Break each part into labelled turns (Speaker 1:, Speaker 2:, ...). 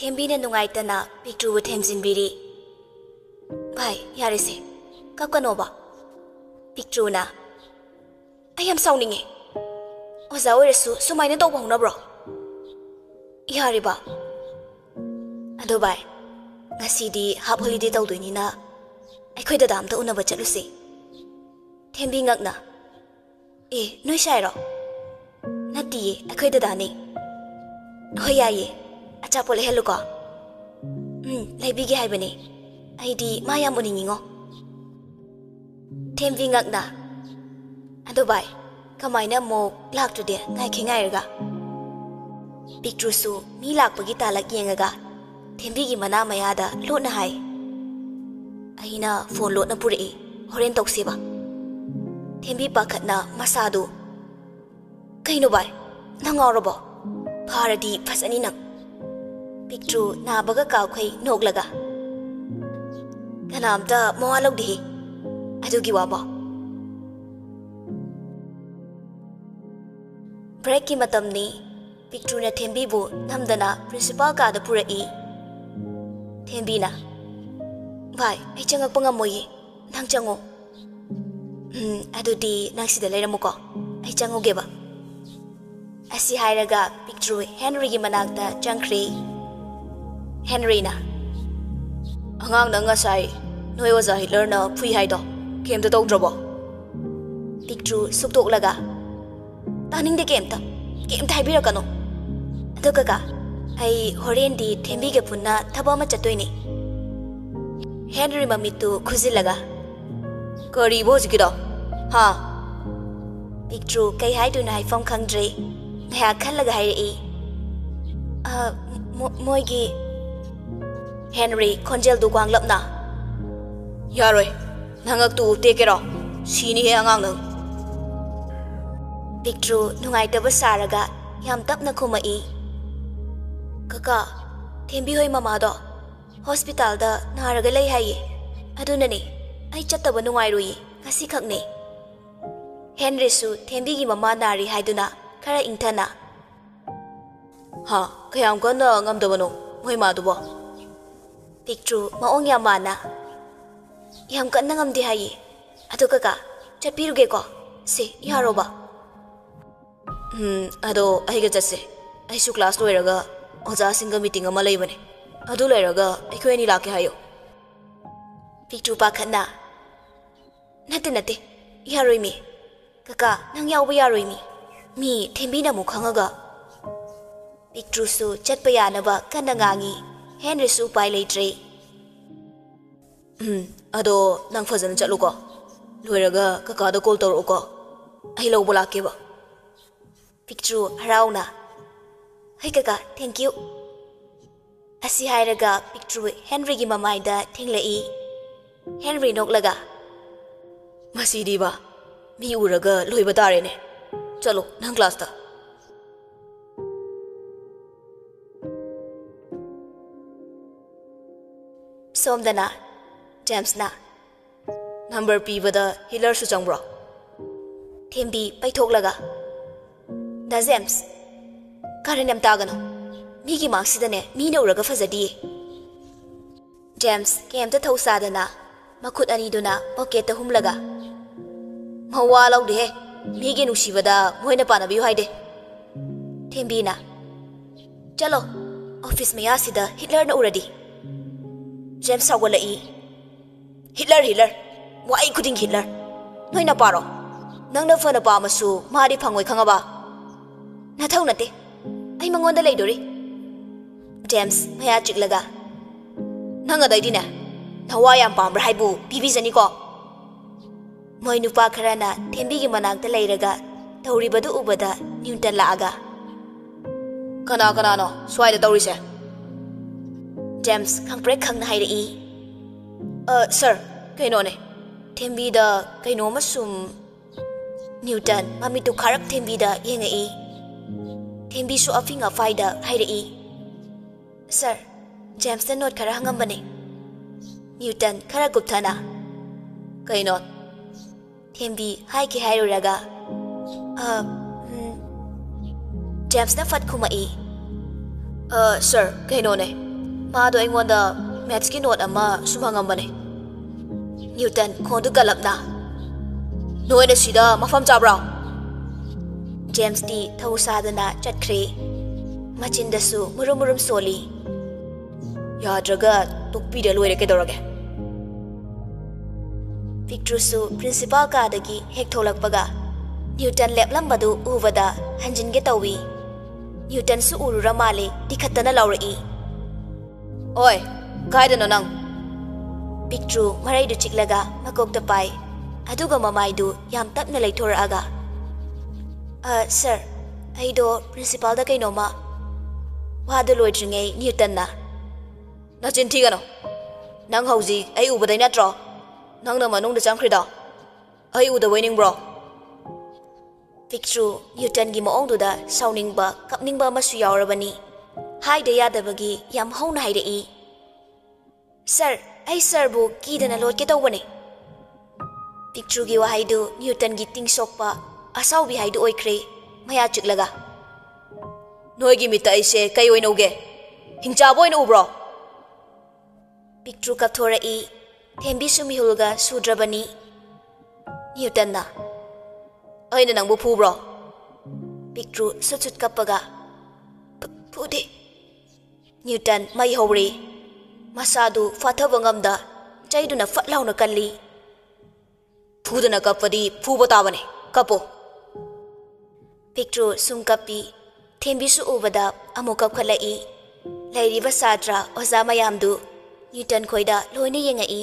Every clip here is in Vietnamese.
Speaker 1: ꯊꯦꯝꯕꯤꯅ ꯅꯨꯡꯉꯥꯏꯇꯅ ꯄꯤꯛꯇ꯭ꯔꯨꯕꯨ ꯊꯦꯝꯖꯤꯟꯕꯤꯔꯤ ꯚꯥꯏ ꯌꯥꯔꯦꯁꯦ ꯀꯞꯀꯅꯣꯕ ꯄꯤꯛꯇ꯭ꯔꯨꯅ ꯑꯩ ꯌꯥꯝ ꯁꯥꯎꯅꯤꯡꯉꯦ ꯑꯣꯖꯥ ꯑꯣꯏꯔꯁꯨ ꯁꯨꯃꯥꯏꯅ ꯇꯧꯕ ꯍꯧꯅꯕ꯭ꯔꯣ ꯌꯥꯔꯤꯕ ꯑꯗꯣ ꯚꯥꯏ ꯉꯁꯤꯗꯤ ꯍꯥꯞ ꯍꯣꯂꯤꯗꯦ ꯇꯧꯗꯣꯏꯅꯤꯅ ꯑꯩꯈꯣꯏ ꯗꯗꯥ ꯑꯝꯇ ꯎꯅꯕ ꯆꯠꯂꯨꯁꯤ ꯊꯦꯝꯕꯤ ꯉꯛꯅ ꯑꯦ ꯅꯣꯏ ꯁꯥꯏꯔꯣ ꯅꯠꯇꯤꯌꯦ ꯑꯩꯈꯣꯏ ꯗꯗꯥꯅꯦ ꯍꯣꯏ ꯌꯥꯏꯌꯦ ಅಚ್ಚಾಪೊಲೆ ಹೆಲ್ಲುಕೋ ಹ್ಮ್ ಲೈಬಿಗೆ ಹಾಯ್ಬನಿ ಐಡಿ ಮಾಯಾಮುನಿ ನಿಂಗೋ thêm vi ngặng đã anh đâu bài cả mày nè mồ lạc rồi đi ngay khi ngay rồi big tru su mi lạc bagi ta lạc yên ga thêm vi gì mà na mày ada lốt na hay ai na phone lốt na puri horen tóc xí ba thêm vi ba khát na masadu cái nó bài nó ngó rồi bỏ phá ra đi phát anh nặng ಪಿಕ್ಟ್ರು ನಾ ಬಗ ಕಾವ್ಖೈ ನೋಗ್ಲಗ ಕನ ಅಮ್ತ ಮೋವಾ ಲೌಡಿ ಅದುಗಿ ವಾಬ ಬ್ರೇಕ್ ಕಿ ಮತಮ್ನಿ ಪಿಕ್ಟ್ರುನ ಥೆಂಬಿಬು ನಮ್ದನ ಪ್ರಿನ್ಸಿಪಾಲ್ ಕಾದ ಪುರಇ ಥೆಂಬಿನ ಭಾಯ್ ಐ ಚಂಗಕ್ಪ ngಮ್ಮೊಯಿ ನಂಗ್ ಚಂಗೋ ಹ್ಮ್ ಅದುದಿ ನಂಗ್ ಸಿದ ಲೈರಮುಕೋ ಐ ಚಂಗೋಗೆಬ ಅಸಿ ಹಾಯರಗ ಪಿಕ್ಟ್ರು ಹೆನ್ರಿಗೆ ಮನಾಗ್ತ ಚಂಗ್ರಿ Henryna. Angang na nga say, noyo za Hitler na pui hay do. Kem ta tong drobo. Tikru suktok laga. Taning de kem ta. Kem ta haibira kano. Ado cả, hay horen di thembi ge punna thaba ma tôi nè. Henry mamitu khuzil laga. Kari boj ki do. Ha. Tikru kai hai tu na hai phong khang dre. Ngaya khal laga hai re i. À, mỗi gì Henry khonjel du quang lậm na. Ya rồi, nàng ngạc tu tê kê rõ, xin hi ngang ngang. Victor nungai tớ bớt xa ra gạ, yam tấp na khuma ý. Kaka, thêm bi hơi mama đó, hospital đó nà ra gây lấy hay. Adu nè nè, ai chắc tơ bớt nungai rồi, ngasi khắc nè. Henry su thêm bi gì mama nà ri hay đuna, khara in thân na. Ha, kayam con ngam tơ bớt nô, môi mà tụ bọ. 빅주 ya mana? yang ka nangam di Aduh kakak, kaka chapiru ge ko se yaro hmm. ba hmm aduh, ai ga jase ai su class lo eraga oja singa meeting ama lai bane adu lai eraga ai ko ni hayo. 빅주 ba na, nate nate. Yaroi mi kaka nang ya ba yaroi mi mi thembi ya na mu khanga ga kan 챗바야나바 칸나강이 ꯍꯦꯟꯔꯤꯁꯨ ꯎꯄꯥꯏ ꯂꯩꯇ꯭ꯔꯦ ꯎꯝ ꯑꯗꯣ ꯅꯪ ꯐꯖꯅ ꯆꯠꯂꯨꯀꯣ ꯂꯣꯏꯔꯒ ꯀꯀꯥꯗ ꯀꯣꯜ ꯇꯧꯔꯛꯎꯀꯣ ꯑꯩ ꯂꯧꯕ ꯂꯥꯛꯀꯦꯕ ꯄꯤꯛꯇ꯭ꯔꯨ ꯍꯔꯥꯎꯅ ꯍꯩ ꯀꯀꯥ ꯊꯦꯡꯀ꯭ꯌꯨ ꯑꯁꯤ ꯍꯥꯏꯔꯒ ꯄꯤꯛꯇ꯭ꯔꯨ ꯍꯦꯟꯔꯤꯒꯤ ꯃꯃꯥꯏꯗ ꯊꯦꯡꯂꯛꯏ ꯍꯦꯟꯔꯤ ꯅꯣꯛꯂꯒ ꯃꯁꯤꯗꯤꯕ ꯃꯤ ꯎꯔꯒ ꯂꯣꯏꯕ ꯇꯥꯔꯦꯅꯦ ꯆꯠꯂꯣ ꯅꯪ ꯀ꯭ꯂꯥꯁꯇ ꯁꯣꯝꯗꯅ ꯖꯦꯝꯁꯅ ꯅꯝꯕꯔ ꯄꯤꯕꯗ ꯍꯤꯂꯔꯁꯨ ꯆꯪꯕ꯭ꯔꯣ ꯊꯦꯝꯕꯤ ꯄꯩꯊꯣꯛꯂꯒ ꯗ ꯖꯦꯝꯁ ꯀꯥꯔꯟ ꯌꯥꯝ ꯇꯥꯒꯅꯣ ꯃꯤꯒꯤ ꯃꯥꯔꯛꯁꯤꯗꯅꯦ ꯃꯤꯅ ꯎꯔꯒ ꯐꯖꯗꯤꯌꯦ ꯖꯦꯝꯁ ꯀꯩꯝꯇ ꯊꯧꯁꯥꯗꯅ ꯃꯈꯨꯠ ꯑꯅꯤꯗꯨꯅ ꯄꯣꯀꯦꯠꯇ ꯍꯨꯝꯂꯒ ꯃꯋꯥ ꯂꯧꯗꯦꯍꯦ ꯃꯤꯒꯤ ꯅꯨꯡꯁꯤꯕꯗ ꯃꯣꯏꯅ ꯄꯥꯅꯕꯤꯌꯨ ꯍꯥꯏꯗꯦ ꯊꯦꯝꯕꯤꯅ ꯆꯠꯂꯣ ꯑꯣꯐꯤꯁ ꯃꯌꯥꯁꯤꯗ ꯍꯤꯠꯂꯔꯅ ꯎꯔꯗꯤ ꯖꯦꯝꯁ ꯁꯥꯎꯒꯠꯂꯛꯏ ꯍꯤꯠꯂꯔ ꯍꯤꯠꯂꯔ ꯋꯥꯏ ꯈꯨꯗꯤꯡ ꯍꯤꯠꯂꯔ ꯅꯣꯏꯅ ꯄꯥꯔꯣ ꯅꯪꯅ ꯐꯅ ꯄꯥꯝꯃꯁꯨ ꯃꯥꯗꯤ ꯐꯪꯉꯣꯏ ꯈꯪꯉꯕ ꯅꯊꯧ ꯅꯠꯇꯦ ꯑꯩ ꯃꯉꯣꯟꯗ ꯂꯩꯗꯣꯔꯤ ꯖꯦꯝꯁ ꯃꯌꯥ ꯆꯤꯛꯂꯒ ꯅꯪ ꯑꯗꯩꯗꯤꯅꯦ ꯊꯋꯥꯏ ꯌꯥꯝ ꯄꯥꯝꯕ꯭ꯔꯥ ꯍꯥꯏꯕꯨ ꯄꯤꯕꯤꯖꯅꯤꯀꯣ ꯃꯣꯏ ꯅꯨꯄꯥ ꯈꯔꯅ ꯊꯦꯝꯕꯤꯒꯤ ꯃꯅꯥꯛꯇ ꯂꯩꯔꯒ ꯇꯧꯔꯤꯕꯗꯨ ꯎꯕꯗ ꯅ꯭ꯌꯨꯇꯟ ꯂꯥꯛꯑꯒ ꯀꯅꯥ ꯀꯅꯥꯅꯣ ꯁ꯭ꯋꯥꯏꯗ ꯇꯧꯔꯤꯁꯦ James không break không hay đấy Ờ, uh, sir, cái nó này. Thêm bi đờ, cái nó mất sùm. Newton, mà mi tu kharak thêm bi đờ, yên ngay Thêm bi số áp phí ngờ phai đờ, hay đi. Sir, James sẽ nốt khara hăng âm bà này. Newton, khara cục thân à? Cái nốt Thêm bi, hai kỳ hai rồi ra gà Ờ, James đã phát khu mà ý. Ờ, sir, cái nó này. ꯃꯥꯗꯣ ꯑꯩꯉꯣꯟꯗ ꯃꯦꯠꯁꯀꯤ ꯅꯣꯠ ꯑꯃ ꯁꯨꯝ ꯍꯪꯉꯝꯕꯅꯦ ꯅ꯭ꯌꯨꯇꯟ ꯈꯣꯟꯗꯨ ꯀꯜꯂꯞꯅ ꯅꯣꯏꯅ ꯁꯤꯗ ꯃꯐꯝ ꯆꯥꯕ꯭ꯔꯣ ꯖꯦꯝꯁꯇꯤ ꯊꯧ ꯁꯥꯗꯅ ꯆꯠꯈ꯭ꯔꯦ ꯃꯆꯤꯟꯗꯁꯨ ꯃꯨꯔꯨꯝ ꯃꯨꯔꯨꯝ ꯁꯣꯜꯂꯤ ꯌꯥꯗ꯭ꯔꯒ ꯇꯣꯛꯄꯤꯔ ꯂꯣꯏꯔꯦ ꯀꯩꯗꯧꯔꯒꯦ ꯄꯤꯛꯇ꯭ꯔꯨꯁꯨ ꯄ꯭ꯔꯤꯟꯁꯤꯄꯥꯜ ꯀꯥꯗꯒꯤ ꯍꯦꯛ ꯊꯣꯛꯂꯛꯄꯒ ꯅ꯭ꯌꯨꯇꯟ ꯂꯦꯞꯂꯝꯕꯗꯨ ꯎꯕꯗ ꯍꯟꯖꯤꯟꯒꯦ ꯇꯧꯏ ꯅ꯭ꯌꯨꯇꯟꯁꯨ ꯎꯔꯨꯔ ꯃꯥꯜꯂꯦ ꯇꯤꯈꯠꯇꯅ ꯂꯥꯎꯔꯛꯏ Oi, kaidano nang? Pictru maray do chiklaga makokta pai. Aduga mamay du, yam tap na laytura aga. Uh, ờ, sir, ay do principal da kay noma. Wada loy tringay niyutan na. Nachin tiga no. Nang hauzi ay ubaday na tro. Nang naman nung da chang krida. Ay uda winning bro. Pictru Newton gi maong do da sauning ba kapning ba masu yaw rabani. ꯍꯥꯏꯗ ꯌꯥꯗꯕꯒꯤ ꯌꯥꯝ ꯍꯧꯅ ꯍꯥꯏꯔꯛꯏ ꯁꯥꯔ ꯑꯩ ꯁꯥꯔꯕꯨ ꯀꯤꯗꯅ ꯂꯣꯠꯀꯦ ꯇꯧꯕꯅꯦ ꯄꯤꯛꯇ꯭ꯔꯨꯒꯤ ꯋꯥꯍꯩꯗꯨ ꯅ꯭ꯌꯨꯇꯟꯒꯤ ꯇꯤꯡꯁꯣꯛꯄ ꯑꯁꯥꯎꯕꯤ ꯍꯥꯏꯗꯨ ꯑꯣꯏꯈ꯭ꯔꯦ ꯃꯌꯥ ꯆꯤꯛꯂꯒ ꯅꯣꯏꯒꯤ ꯃꯤꯠꯇ ꯑꯩꯁꯦ ꯀꯩ ꯑꯣꯏꯅ ꯎꯒꯦ ꯍꯤꯡꯆꯥꯕ ꯑꯣꯏꯅ ꯎꯕ꯭ꯔꯣ ꯄꯤꯛꯇ꯭ꯔꯨ ꯀꯞꯊꯣꯔꯛꯏ ꯊꯦꯝꯕꯤꯁꯨ ꯃꯤꯍꯨꯜꯒ ꯁꯨꯗ꯭ꯔꯕꯅꯤ ꯅ꯭ꯌꯨꯇꯟꯅ ꯑꯩꯅ ꯅꯪꯕꯨ ꯐꯨꯕ꯭ꯔꯣ ꯄꯤꯛꯇ꯭ꯔꯨ ꯁꯨꯠ ꯁꯨꯠ ꯀꯞꯄꯒ ꯐꯨꯗꯦ ನ್ಯೂಟನ್ ಮೈ ಹೌರಿ ಮಸಾದು ಫಥವ ಗಮದ ಚೈದುನ ಫಲೌನ ಕಲ್ಲಿ ಫೂದನ ಕಪ್ಪದಿ ಫೂಬ ತಾವನೆ ಕಪ್ಪು ಪಿಕ್ಟ್ರು ಸುಮ್ ಕಪ್ಪಿ ಥೆಂಬಿಸು ಉಬದ ಅಮು ಕಪ್ಖಲಇ ಲೈರಿವ ಸಾತ್ರ ಓಜಾ ಮಯಾಮ್ದು ನ್ಯೂಟನ್ ಖೋಯ್ದ ಲೋಯ್ನ ಯೆಂಗಇ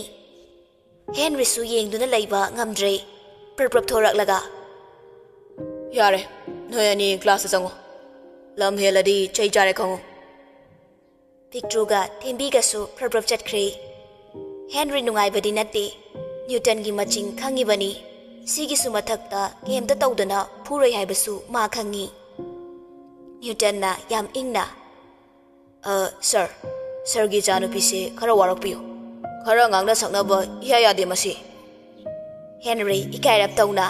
Speaker 1: ಹೆನ್ರಿಸು ಯೆಂಗ್ದುನ ಲೈಬ ಗಮ್ದ್ರೆ ಪ್ರಪ್ರಪ್ ಥೋರಕ್ಲಗ ಯಾರೆ ನೋಯನಿ ಕ್ಲಾಸ್ ಸಂಗೋ ಲಮ್ ಹೇಲದಿ ಚೈ ಜಾರೆ ಖಂಗೋ ꯄꯤꯛꯇ꯭ꯔꯨꯒ ꯊꯦꯝꯕꯤꯒꯁꯨ ꯄ꯭ꯔꯞ ꯄ꯭ꯔꯞ ꯆꯠꯈ꯭ꯔꯦ ꯍꯦꯟꯔꯤ ꯅꯨꯡꯉꯥꯏꯕꯗꯤ ꯅꯠꯇꯦ ꯅ꯭ꯌꯨꯇꯟꯒꯤ ꯃꯆꯤꯡ ꯈꯪꯉꯤꯕꯅꯤ ꯁꯤꯒꯤꯁꯨ ꯃꯊꯛꯇ ꯀꯩꯝꯇ ꯇꯧꯗꯅ ꯐꯨꯔꯣꯏ ꯍꯥꯏꯕꯁꯨ ꯃꯥ ꯈꯪꯉꯤ ꯅ꯭ꯌꯨꯇꯟꯅ ꯌꯥꯝ ꯏꯪꯅ ꯁꯥꯔ ꯁꯥꯔꯒꯤ ꯏꯆꯥꯅꯨꯄꯤꯁꯦ ꯈꯔ ꯋꯥꯔꯛꯄꯤꯌꯨ ꯈꯔ ꯉꯥꯡꯅ ꯁꯛꯅꯕ ꯏꯌꯥ ꯌꯥꯗꯦ ꯃꯁꯤ ꯍꯦꯟꯔꯤ ꯏꯀꯥꯏꯔꯞ ꯇꯧꯅ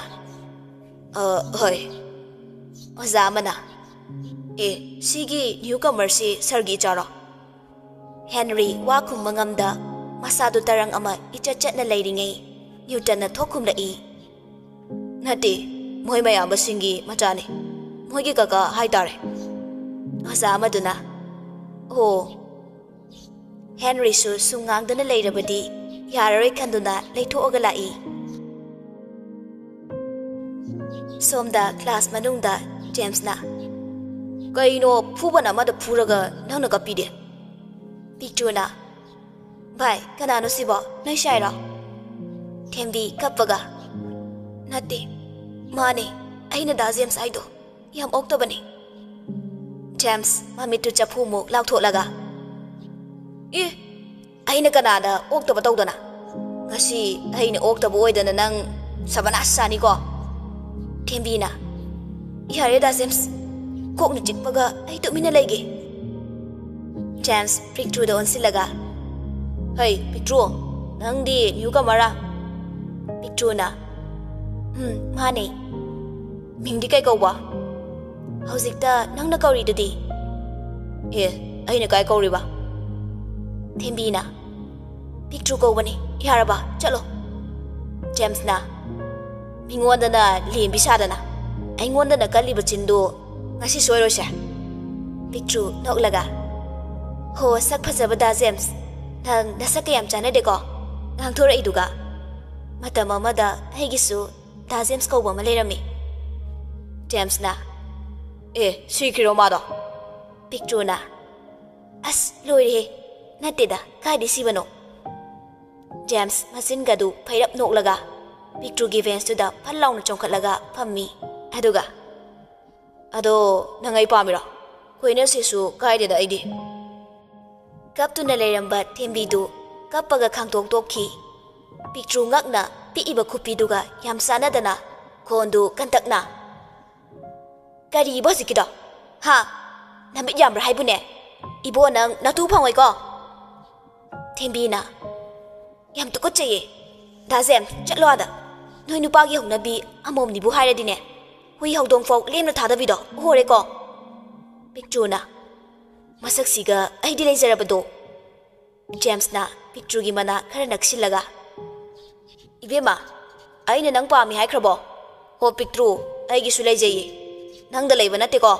Speaker 1: ꯍꯣꯏ ꯑꯣꯖꯥ ꯑꯃꯅ ꯑꯦ ꯁꯤꯒꯤ ꯅ꯭ꯌꯨ ꯀꯃꯔꯁꯤ ꯁꯥꯔꯒꯤ ꯏꯆꯥꯔꯣ Henry, wa kumangamda masadu tarang ama ichachat na lairingai Newton na thokum da i. Nati moi mayam basingi machani moi gi kaka hai tare. Asa amaduna. Oh. Henry su sungang dana lairabadi yararoi khanduna laithoaga lai. Somda class manungda James na. Coi no, phu Kaino phubana amada phuraga nangna kapide. 비추나 바이 가나노 시보 나이샤이라 템비 anh 나티 마네 아이나 다지엠 사이도 yam october James mà mình tự chụp hụm lau thuốc là gà. Ý, ai nè cái nào đó october đâu đó nè. Ngay si ai nè october ôi đó nè nang sabana sa đi co. Thêm bi nè. Yar đó James, cuộc này chụp bao gà ai tụi mình lấy gì? James Pictruda onsilaga. Hey, Pictru, nangdi nyuga mara. Pictruna. Hmm, mane. Mingdi kay kawa. Hawzikta nang nakauri dudi. He, ay na kay kauri ba? Thembi na. Pictru kawa ni, yara ba, lô. James na. Mingonda na liyan bisada na. Ay ngonda na kaliba chindo. Ngasi soyro siya. Pictru, nauglaga. Pictru, ꯍꯣ ꯁꯛ ꯐꯖꯕꯗ ꯖꯦꯝꯁ ꯅꯪ ꯅꯁꯛꯀ ꯌꯥꯝ ꯆꯥꯟꯅꯗꯦꯀꯣ ꯉꯥꯡꯊꯣꯔꯛꯏꯗꯨꯒ ꯃꯇꯝ ꯑꯃꯗ ꯑꯩꯒꯤꯁꯨ ꯗꯥ ꯖꯦꯝꯁ ꯀꯧꯕ ꯑꯃ ꯂꯩꯔꯝꯃꯤ ꯖꯦꯝꯁꯅ ꯑꯦ ꯁꯤꯈ꯭ꯔꯤꯔꯣ ꯃꯥꯗꯣ ꯄꯤꯛꯇ꯭ꯔꯨꯅ ꯑꯁ ꯂꯣꯏꯔꯦꯍꯦ ꯅꯠꯇꯦꯗ ꯀꯥꯏꯗꯩ ꯁꯤꯕꯅꯣ ꯖꯦꯝꯁ ꯃꯆꯤꯟꯒꯗꯨ ꯐꯩꯔꯞ ꯅꯣꯛꯂꯒ ꯄꯤꯛꯇ꯭ꯔꯨꯒꯤ ꯚꯦꯟꯁꯇꯨꯗ ꯐꯠ ꯂꯥꯎꯅ ꯆꯣꯡꯈꯠꯂꯒ ꯐꯝꯃꯤ ꯑꯗꯨꯒ ꯑꯗꯣ ꯅꯪ ꯑꯩ ꯄꯥꯝꯃꯤꯔꯣ ꯀꯣꯏꯅꯁꯤꯁꯨ ꯀꯥꯏꯗꯦꯗ ꯑꯩꯗꯤ ꯀꯞꯇꯨꯅ ꯂꯩꯔꯝꯕ ꯊꯦꯝꯕꯤꯗꯨ ꯀꯞꯄꯒ ꯈꯥꯡꯇꯣꯛ ꯇꯣꯛꯈꯤ ꯄꯤꯛꯇ꯭ꯔꯨ ꯉꯛꯅ ꯄꯤꯛꯏꯕ ꯈꯨꯄꯤꯗꯨꯒ ꯌꯥꯝ ꯆꯥꯟꯅꯗꯅ ꯈꯣꯟꯗꯨ ꯀꯟꯇꯛꯅ ꯀꯔꯤꯕ ꯍꯧꯖꯤꯛꯀꯤꯗꯣ ꯍꯥ ꯅꯃꯤꯠ ꯌꯥꯝꯕ꯭ꯔꯥ ꯍꯥꯏꯕꯨꯅꯦ ꯏꯕꯣ ꯅꯪ ꯅꯇꯨ ꯐꯪꯉꯣꯏꯀꯣ ꯊꯦꯝꯕꯤꯅ ꯌꯥꯝ ꯇꯨꯀꯠꯆꯩꯌꯦ ꯗꯥ ꯖꯦꯝ ꯆꯠꯂꯣ ꯑꯥꯗ ꯅꯣꯏ ꯅꯨꯄꯥꯒꯤ ꯍꯧꯅꯕꯤ ꯑꯃꯣꯝꯅꯤꯕꯨ ꯍꯥꯏꯔꯗꯤꯅꯦ ꯍꯨꯏ ꯍꯧꯗꯣꯡꯐꯥꯎ ꯂꯦꯝꯅ ꯊꯥꯗꯕꯤꯗꯣ ꯎꯍꯣꯔꯦꯀꯣ ꯄꯤꯛꯇ꯭ꯔꯨꯅ ꯃꯁꯛꯁꯤꯒ ꯑꯩꯗꯤ ꯂꯩꯖꯔꯕꯗꯣ ꯖꯦꯝꯁꯅ ꯄꯤꯛꯇ꯭ꯔꯨꯒꯤ ꯃꯅꯥ ꯈꯔ ꯅꯛꯁꯤꯜꯂꯒ ꯏꯕꯦꯝꯃ ꯑꯩꯅ ꯅꯪ ꯄꯥꯝꯃꯤ ꯍꯥꯏꯈ꯭ꯔꯕꯣ ꯍꯣ ꯄꯤꯛꯇ꯭ꯔꯨ ꯑꯩꯒꯤꯁꯨ ꯂꯩꯖꯩꯌꯦ ꯅꯪꯗ ꯂꯩꯕ ꯅꯠꯇꯦꯀꯣ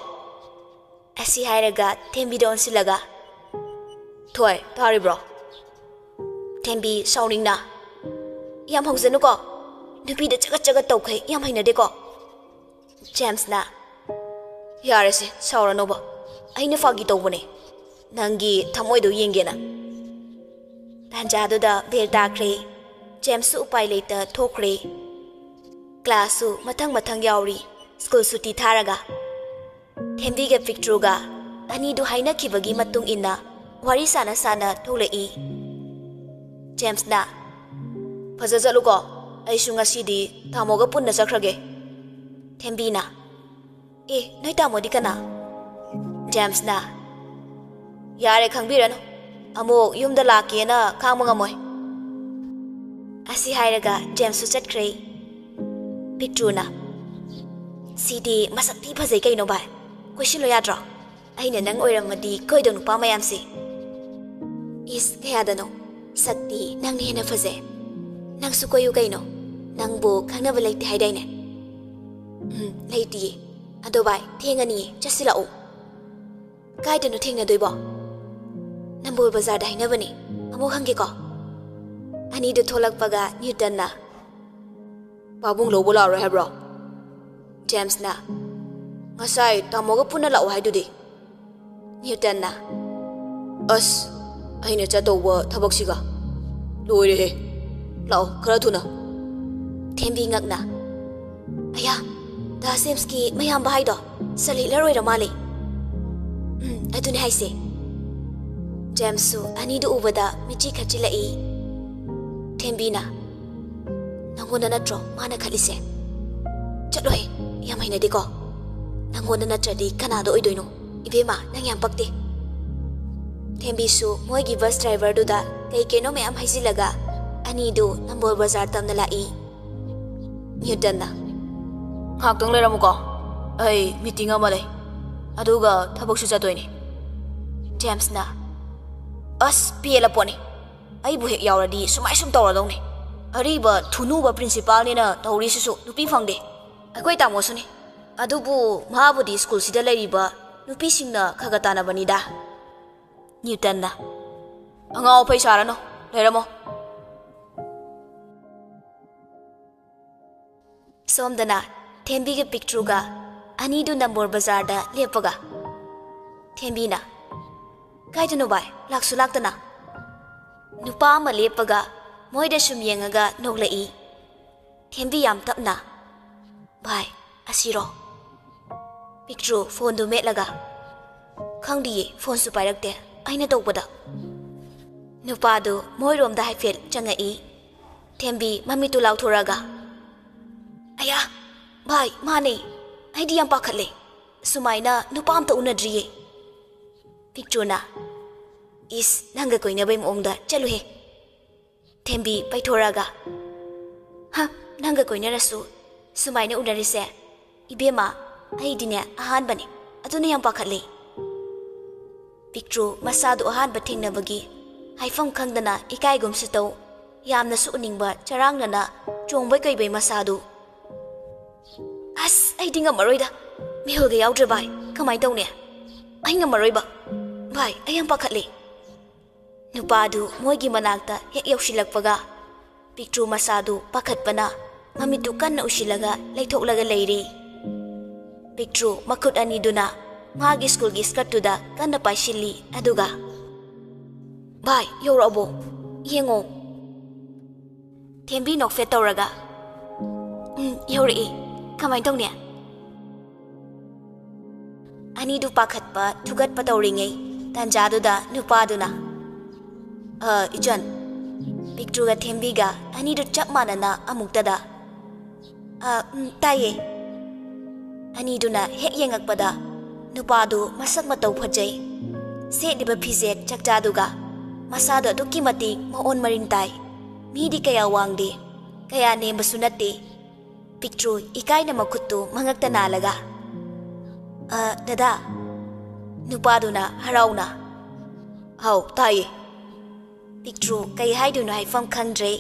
Speaker 1: ꯑꯁꯤ ꯍꯥꯏꯔꯒ ꯊꯦꯝꯕꯤꯗ ꯑꯣꯟꯁꯤꯜꯂꯒ ꯊꯣꯏ ꯇꯥꯔꯤꯕ꯭ꯔꯣ ꯊꯦꯝꯕꯤ ꯁꯥꯎꯅꯤꯡꯅ ꯌꯥꯝ ꯍꯧꯖꯅꯨꯀꯣ ꯅꯨꯄꯤꯗ ꯆꯒꯠ ꯆꯒꯠ ꯇꯧꯈꯩ ꯌꯥꯝ ꯍꯩꯅꯗꯦꯀꯣ ꯖꯦꯝꯁꯅ ꯌꯥꯔꯦꯁꯦ ꯁꯥꯎꯔꯅꯣꯕ ꯑꯩꯅ ꯐꯥꯒꯤ ꯇꯧꯕꯅꯦ ꯅꯪꯒꯤ ꯊꯃꯣꯏꯗꯣ ꯌꯦꯡꯒꯦꯅ ꯇꯥꯟꯖꯥꯗꯨꯗ ꯕꯦꯜ ꯇꯥꯈ꯭ꯔꯦ ꯖꯦꯝꯁꯁꯨ ꯎꯄꯥꯏ ꯂꯩꯇ ꯊꯣꯛꯈ꯭ꯔꯦ ꯀ꯭ꯂꯥꯁꯁꯨ ꯃꯊꯪ ꯃꯊꯪ ꯌꯥꯎꯔꯤ ꯁ꯭ꯀꯨꯜ ꯁꯨꯇꯤ ꯊꯥꯔꯒ ꯊꯦꯝꯕꯤꯒ ꯄꯤꯛꯇ꯭ꯔꯨꯒ ꯑꯅꯤꯗꯨ ꯍꯥꯏꯅꯈꯤꯕꯒꯤ ꯃꯇꯨꯡ ꯏꯟꯅ ꯋꯥꯔꯤ ꯁꯥꯅ ꯁꯥꯅ ꯊꯣꯛꯂꯛꯏ ꯖꯦꯝꯁꯅ ꯐꯖ ꯆꯠꯂꯨꯀꯣ ꯑꯩꯁꯨ ꯉꯁꯤꯗꯤ ꯇꯥꯃꯣꯒ ꯄꯨꯟꯅ ꯆꯠꯈ꯭ꯔꯒꯦ ꯊꯦꯝꯕꯤꯅ ꯑꯦ ꯅꯣꯏ ꯇꯥꯃꯣꯗꯤ ꯀꯅꯥ ꯖꯦꯝꯁꯅ ꯌꯥꯔꯦ ꯈꯪꯕꯤꯔꯅꯨ ꯑꯃꯨꯛ ꯌꯨꯝꯗ ꯂꯥꯛꯀꯦꯅ ꯈꯥꯡꯕ ꯉꯝꯃꯣꯏ ꯑꯁꯤ ꯍꯥꯏꯔꯒ ꯖꯦꯝꯁꯁꯨ ꯆꯠꯈ꯭ꯔꯦ ꯄꯤꯛꯇ꯭ꯔꯨꯅ ꯁꯤꯗꯤ ꯃꯁꯛ ꯊꯤ ꯐꯖꯩ ꯀꯩꯅꯣ ꯚꯥꯏ ꯀꯣꯏꯁꯤꯜꯂꯣ ꯌꯥꯗ꯭ꯔꯣ ꯑꯩꯅ ꯅꯪ ꯑꯣꯏꯔꯝꯃꯗꯤ ꯀꯣꯏꯗꯧ ꯅꯨꯄꯥ ꯃꯌꯥꯝꯁꯦ ꯏꯁ ꯀꯌꯥꯗꯅꯣ ꯁꯛꯇꯤ ꯅꯪꯅ ꯍꯦꯟꯅ ꯐꯖꯩ ꯅꯪꯁꯨ ꯀꯣꯏꯌꯨ ꯀꯩꯅꯣ ꯅꯪꯕꯨ ꯈꯪꯅꯕ ꯂꯩꯇꯦ ꯍꯥꯏꯗꯥꯏꯅꯦ ꯎꯝ ꯂꯩꯇꯤꯌꯦ ꯑꯗꯣ ꯚꯥꯏ ꯊꯦꯡꯉꯅꯤꯌꯦ ꯆꯠꯁꯤꯜꯂꯛꯎ ಕಾಯ್ದನ್ನು ಥೇನದೊಯ್ಬೋ ನಂಬೂರ್ ಬಜಾರ್ದ ಹೈನವನಿ ಅಮುಕ್ ಹಂಗೆಕೋ ಅನಿದು ಥೋಲಕ್ಪಗ ನ್ಯೂಟನ್ನ ಪಾಬುಂಗ್ ಲೋಬೋ ಲಾರೊ ಹ್ಯಾಬ್ರೋ ಜೇಮ್ಸ್ನ ngasai tamoga puna lau hai dudi newton na us ai ne cha towa thabak siga loi đi. lau khara thuna thembi ngak na aya da semski mayam bai do sali la roi ra mali ꯄꯨꯟꯅ ꯂꯥꯛꯑꯣ ꯍꯥꯏꯗꯨꯗꯤ ꯅ꯭ꯌꯨꯇꯟꯅ ꯑꯁ ꯑꯩꯅ ꯆꯠꯇꯧꯕ ꯊꯕꯛꯁꯤꯒ ꯂꯣꯏꯔꯦꯍꯦ ꯂꯥꯛꯑꯣ ꯈꯔ ꯊꯨꯅ ꯊꯦꯝꯕꯤ ꯉꯛꯅ ꯑꯌꯥ ꯗꯥ ꯁꯦꯝꯁꯀꯤ ꯃꯌꯥꯝꯕ ꯍꯥꯏꯗꯣ ꯁꯂꯤꯠꯂꯔ ꯑꯣꯏꯔ ꯃꯥꯜꯂꯦ ꯎꯝ ꯑꯗꯨꯅꯦ ꯍꯥꯏꯁꯦ ꯖꯦꯝꯁꯁꯨ ꯑꯅꯤꯗꯨ ꯎꯕꯗ ꯃꯤꯆꯤ ꯈꯠꯆꯤꯜꯂꯛꯏ ꯊꯦꯝꯕꯤꯅ ꯅꯪꯉꯣꯟꯗ ꯅꯠꯇ꯭ꯔꯣ ꯃꯥꯅ ꯈꯠꯂꯤꯁꯦ ꯆꯠꯂꯣꯍꯦ ꯌꯥꯝ ꯍꯩꯅꯗꯦꯀꯣ ꯅꯪꯉꯣꯟꯗ ꯅꯠꯇ꯭ꯔꯗꯤ ꯀꯅꯥꯗ ꯑꯣꯏꯗꯣꯏꯅꯣ ꯏꯕꯦꯝꯃ ꯅꯪ ꯌꯥꯝ ꯄꯛꯇꯦ ꯊꯦꯝꯕꯤꯁꯨ ꯃꯣꯏꯒꯤ ꯕꯁ ꯗ꯭ꯔꯥꯏꯚꯔꯗꯨꯗ ꯀꯩ ꯀꯩꯅꯣ ꯃꯌꯥꯝ ꯍꯩꯖꯤꯜꯂꯒ ꯑꯅꯤꯗꯨ ꯅꯝꯕꯣꯜ ꯕꯖꯥꯔ ꯇꯝꯅ ꯂꯥꯛꯏ ꯅ꯭ꯌꯨꯇꯟꯅ ꯉꯥꯏꯍꯥꯛꯇꯪ ꯂꯩꯔꯝꯃꯨꯀꯣ ꯑꯩ ꯃꯤꯇꯤꯡ ꯑꯃ ꯂꯩ ꯑꯗꯨꯒ ꯊꯕꯛꯁꯨ ꯆꯠꯇꯣꯏꯅꯤ ꯖꯦꯝꯁꯅ ꯑꯁ ꯄꯦꯜꯂ ꯄꯣꯠꯅꯤ ꯑꯩꯕꯨ ꯍꯦꯛ ꯌꯥꯎꯔꯗꯤ ꯁꯨꯃꯥꯏ ꯁꯨꯝ ꯇꯧꯔꯗꯧꯅꯤ ꯑꯔꯤꯕ ꯊꯨꯅꯨꯕ ꯄ꯭ꯔꯤꯟꯁꯤꯄꯥꯜꯅꯤꯅ ꯇꯧꯔꯤꯁꯤꯁꯨ ꯅꯨꯄꯤ ꯐꯪꯗꯦ ꯑꯩꯈꯣꯏ ꯇꯥꯃꯣꯁꯨꯅꯤ ꯑꯗꯨꯕꯨ ꯃꯥꯕꯨꯗꯤ ꯁ꯭ꯀꯨꯜꯁꯤꯗ ꯂꯩꯔꯤꯕ ꯅꯨꯄꯤꯁꯤꯡꯅ ꯈꯒ ꯇꯥꯟꯅꯕꯅꯤꯗ ꯅ꯭ꯌꯨꯇꯟꯅ ꯑꯉꯥꯎ ꯑꯐꯩ ꯁꯥꯔꯅꯨ ꯂꯩꯔꯝꯃꯣ ꯁꯣꯝꯗꯅ ꯊꯦꯝꯕꯤꯒ ꯄꯤꯛꯇ꯭ꯔꯨꯒ ಅನಿದು ನಂಬೋರ್ ಬಜಾರ್ದ ಲೇಪಗ ಥೆಂಬಿನ ಕಾಯ್ದನು ಬಾಯ್ ಲಾಕ್ಸು ಲಾಕ್ತನ ನುಪಾ ಅಮ ಲೇಪಗ ಮೋಯ್ದ ಸುಮ್ ಯಂಗಗ ನೋಗ್ಲಇ ಥೆಂಬಿ ಯಾಮ್ ತಪ್ನ ಬಾಯ್ ಅಸಿರೋ ಪಿಕ್ಟ್ರು ಫೋನ್ದು ಮೇಟ್ಲಗ ಖಂಗ್ಡಿಯೆ ಫೋನ್ಸು ಪಾಯ್ರಕ್ತೆ ಅಯ್ನ ತೌಪದ ನುಪಾದು ಮೋಯ್ರೋಮ್ದ ಹೈಫೆಲ್ ಚಂಗಇ ಥೆಂಬಿ ಮಮ್ಮಿ ತು ಲಾಕ್ಥೋರಗ ಅಯ್ಯ ಬಾಯ್ ಮಾನೇ ꯑꯩꯗꯤ ꯌꯥꯝ ꯄꯥꯈꯠꯂꯦ ꯁꯨꯃꯥꯏꯅ ꯅꯨꯄꯥ ꯑꯝꯇ ꯎꯅꯗ꯭ꯔꯤꯌꯦ ꯄꯤꯛꯇ꯭ꯔꯨꯅ ꯏꯁ ꯅꯪꯒ ꯀꯣꯏꯅꯕꯩ ꯃꯑꯣꯡꯗ ꯆꯠꯂꯨꯍꯦ ꯊꯦꯝꯕꯤ ꯄꯩꯊꯣꯔꯛꯑꯒ ꯍ ꯅꯪꯒ ꯀꯣꯏꯅꯔꯁꯨ ꯁꯨꯃꯥꯏꯅ ꯎꯅꯔꯤꯁꯦ ꯏꯕꯦꯝꯃ ꯑꯩꯗꯤꯅꯦ ꯑꯍꯥꯟꯕꯅꯦ ꯑꯗꯨꯅ ꯌꯥꯝ ꯄꯥꯈꯠꯂꯦ ꯄꯤꯛꯇ꯭ꯔꯨ ꯃꯁꯥꯗꯨ ꯑꯍꯥꯟꯕ ꯊꯦꯡꯅꯕꯒꯤ ꯍꯥꯏꯐꯝ ꯈꯪꯗꯅ ꯏꯀꯥꯏꯒꯨꯝꯁꯨ ꯇꯧ ꯌꯥꯝꯅꯁꯨ ꯎꯅꯤꯡꯕ ꯆꯔꯥꯡꯅꯅ ꯆꯣꯡꯕꯩ ꯀꯩꯕꯩ ꯃꯁꯥꯗꯨ ꯑꯁ ꯑꯩꯗꯤ ꯉꯝꯃꯔꯣꯏꯗ ꯃꯤꯍꯨꯜꯒ ꯌꯥꯎꯗ꯭ꯔꯦ ꯚꯥꯏ ꯀꯃꯥꯏꯅ ꯇꯧꯅꯤ ꯑꯩ ꯉꯝꯃꯔꯣꯏꯕ ꯚꯥꯏ ꯑꯩ ꯌꯥꯝ ꯄꯥꯈꯠꯂꯦ ꯅꯨꯄꯥꯗꯨ ꯃꯣꯏꯒꯤ ꯃꯅꯥꯛꯇ ꯍꯦꯛ ꯌꯧꯁꯤꯜꯂꯛꯄꯒ ꯄꯤꯛꯇ꯭ꯔꯨ ꯃꯁꯥꯗꯨ ꯄꯥꯈꯠꯄꯅ ꯃꯃꯤꯠꯇꯨ ꯀꯟꯅ ꯎꯁꯤꯜꯂꯒ ꯂꯩꯊꯣꯛꯂꯒ ꯂꯩꯔꯤ ꯄꯤꯛꯇ꯭ꯔꯨ ꯃꯈꯨꯠ ꯑꯅꯤꯗꯨꯅ ꯃꯥꯒꯤ ꯁ꯭ꯀꯨꯜꯒꯤ ꯁ꯭ꯀꯔꯠꯇꯨꯗ ꯀꯟꯅ ꯄꯥꯏꯁꯤꯜꯂꯤ ꯑꯗꯨꯒ ꯚꯥꯏ ꯌꯧꯔꯛꯑꯕꯣ ꯌꯦꯡꯉꯣ ꯊꯦꯝꯕꯤ ꯅꯣꯛꯐꯦꯠ ꯇꯧꯔꯒ ꯎꯝ ꯌꯧꯔꯛꯏ ꯀꯃꯥꯏꯅ ꯇꯧꯅꯤ ꯑꯅꯤꯗꯨ ꯄꯥꯈꯠꯄ ꯊꯨꯒꯠꯄ ꯇꯧꯔꯤꯉꯩ ꯇꯥꯟꯖꯥꯗꯨꯗ ꯅꯨꯄꯥꯗꯨꯅ ꯑ ꯏꯆꯟ ꯄꯤꯛꯇ꯭ꯔꯨꯒ ꯊꯦꯝꯕꯤꯒ ꯑꯅꯤꯗꯨ ꯆꯞ ꯃꯥꯟꯅꯅ ꯑꯃꯨꯛꯇꯗ ꯑ ꯎꯝ ꯇꯥꯏꯌꯦ ꯑꯅꯤꯗꯨꯅ ꯍꯦꯛ ꯌꯦꯡꯉꯛꯄꯗ ꯅꯨꯄꯥꯗꯨ ꯃꯁꯛ ꯃꯇꯧ ꯐꯖꯩ ꯁꯦꯠꯂꯤꯕ ꯐꯤꯖꯦꯠ ꯆꯛꯆꯥꯗꯨꯒ ꯃꯁꯥꯗꯣ ꯑꯗꯨꯛꯀꯤ ꯃꯇꯤꯛ ꯃꯑꯣꯟ ꯃꯔꯤꯟ ꯇꯥꯏ ꯃꯤꯗꯤ ꯀꯌꯥ ꯋꯥꯡꯗꯦ ꯀꯌꯥ ꯅꯦꯝꯕꯁꯨ ꯅꯠꯇꯦ ಪಿಕ್ಚು ಇಕಾಯ್ನ ಮಕ್ಕುತ್ತು ಮಂಗಕ್ತ ನಾಲಗ ದದಾ ನುಪಾದುನ ಹರೌನ ಹೌ ತಾಯಿ ಪಿಕ್ಚು ಕೈ ಹಾಯ್ದುನು ಹೈಫಂ ಖಂಗ್ರೆ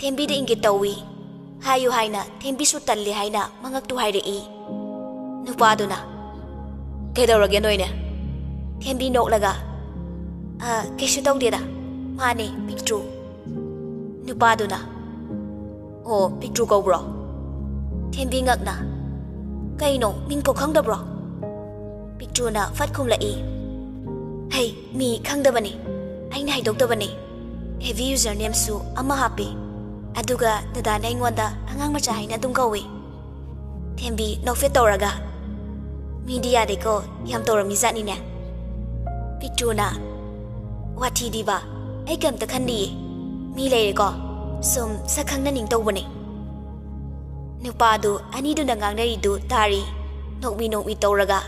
Speaker 1: ಥೆಂಬಿದ ಇಂಗೆ ತೌವಿ ಹಾಯು ಹಾಯ್ನ ಥೆಂಬಿಸು ತಲ್ಲಿ ಹಾಯ್ನ ಮಂಗಕ್ತು ಹಾಯ್ರಇ ನುಪಾದುನ ಕೈದೌರಗೆ ನೋಯ್ನೆ ಥೆಂಬಿ ನೋಕ್ಲಗ ಕೈಸು ತೌದೇದ ಮಾನೆ ಪಿಕ್ಚು ನುಪಾದುನ ಓ ಪಿಕ್ಚು ಕೌಬ್ರೋ thiên vi ngật nè. Cây nụ mình cô không đâu rồi. Biết chua nè, phát không lại hey, mi không đâu bani anh này đâu đâu bani heavy username su amma happy aduga à, nada này ngoan anh angang à, mà trái nè tung à, câu ấy thiên vi, nó phải tàu ra media đấy cô yam tàu ra mi dạ zani nè. Biết chua nè quá đi đi ba ấy cầm tờ khăn đi. Mi lấy đấy cô. Sum sắc khăn nên nhìn tàu này. Nupadu anido nangangnaridu tari nokmi nokmi toraga.